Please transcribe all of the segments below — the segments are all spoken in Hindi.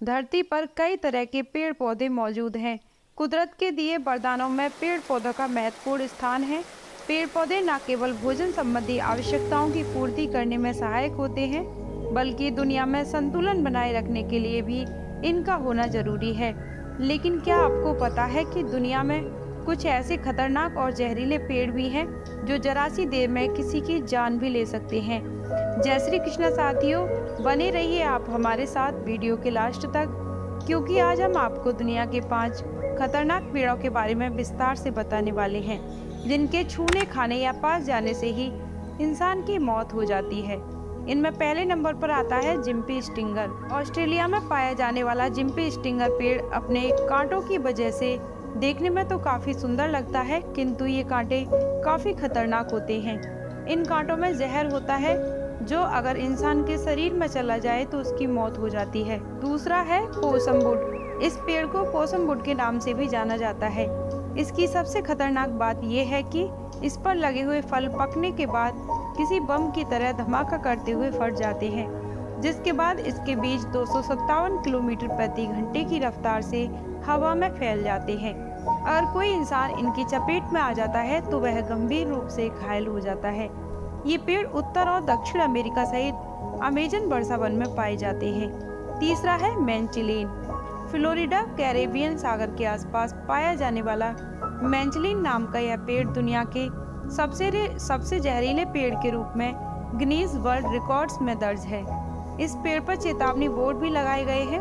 धरती पर कई तरह के पेड़ पौधे मौजूद हैं। कुदरत के दिए वरदानों में पेड़ पौधों का महत्वपूर्ण स्थान है। पेड़ पौधे न केवल भोजन संबंधी आवश्यकताओं की पूर्ति करने में सहायक होते हैं, बल्कि दुनिया में संतुलन बनाए रखने के लिए भी इनका होना ज़रूरी है। लेकिन क्या आपको पता है कि दुनिया में कुछ ऐसे खतरनाक और जहरीले पेड़ भी हैं जो जरा सी देर में किसी की जान भी ले सकते हैं। जय श्री कृष्ण साथियों, बने रहिए आप हमारे साथ वीडियो के लास्ट तक, क्योंकि आज हम आपको दुनिया के पाँच खतरनाक पेड़ों के बारे में विस्तार से बताने वाले हैं, जिनके छूने, खाने या पास जाने से ही इंसान की मौत हो जाती है। इनमें पहले नंबर पर आता है जिम्पी स्टिंगर। ऑस्ट्रेलिया में पाया जाने वाला जिम्पी स्टिंगर पेड़ अपने कांटों की वजह से देखने में तो काफ़ी सुंदर लगता है, किंतु ये कांटे काफ़ी खतरनाक होते हैं। इन कांटों में जहर होता है, जो अगर इंसान के शरीर में चला जाए तो उसकी मौत हो जाती है। दूसरा है पोसम बुड। इस पेड़ को पोसम बुड के नाम से भी जाना जाता है। इसकी सबसे खतरनाक बात यह है कि इस पर लगे हुए फल पकने के बाद किसी बम की तरह धमाका करते हुए फट जाते हैं। जिसके बाद इसके बीज दो सौ सत्तावन किलोमीटर प्रति घंटे की रफ्तार से हवा में फैल जाते हैं। अगर कोई इंसान इनकी चपेट में आ जाता है तो वह गंभीर रूप से घायल हो जाता है। ये पेड़ उत्तर और दक्षिण अमेरिका सहित अमेजन वर्षा वन में पाए जाते हैं। तीसरा है मैंचिलीन। फ्लोरिडा कैरेबियन सागर के आसपास पाया जाने वाला मैंचलिन नाम का यह पेड़ दुनिया के सबसे सबसे जहरीले पेड़ के रूप में गिनीज वर्ल्ड रिकॉर्ड्स में दर्ज है। इस पेड़ पर चेतावनी बोर्ड भी लगाए गए हैं।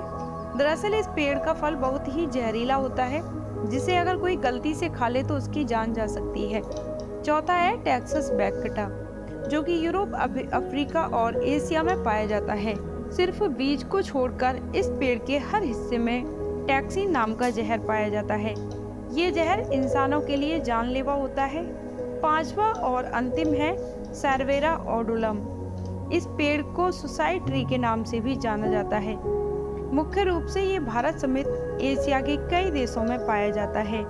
दरअसल इस पेड़ का फल बहुत ही जहरीला होता है, जिसे अगर कोई गलती से खा ले तो उसकी जान जा सकती है। चौथा है टेक्सस बैकटा, जो कि यूरोप अफ्रीका और एशिया में पाया जाता है। सिर्फ़ बीज को छोड़कर इस पेड़ के हर हिस्से में टैक्सी नाम का जहर पाया जाता है। ये जहर इंसानों के लिए जानलेवा होता है। पांचवा और अंतिम है सैरवेरा ओडुलम इस पेड़ को सुसाइड ट्री के नाम से भी जाना जाता है। मुख्य रूप से ये भारत समेत एशिया के कई देशों में पाया जाता है।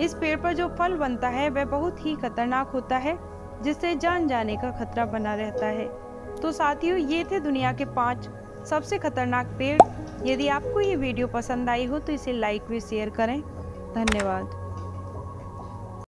इस पेड़ पर जो फल बनता है, वह बहुत ही खतरनाक होता है, जिससे जान जाने का खतरा बना रहता है। तो साथियों, ये थे दुनिया के पाँच सबसे खतरनाक पेड़। यदि आपको ये वीडियो पसंद आई हो तो इसे लाइक भी शेयर करें। धन्यवाद।